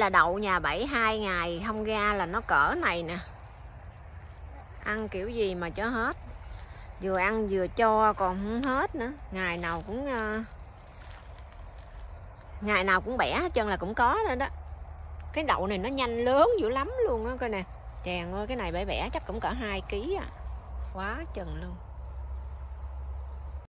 là đậu nhà bảy hai ngày không ra là nó cỡ này nè. Ăn kiểu gì mà cho hết. Vừa ăn vừa cho còn không hết nữa. Ngày nào cũng uh, ngày nào cũng bẻ hết trơn là cũng có nữa đó. Cái đậu này nó nhanh lớn dữ lắm luôn á coi nè. Chèn ơi cái này bẻ bẻ chắc cũng cỡ 2 kg à. Quá chừng luôn.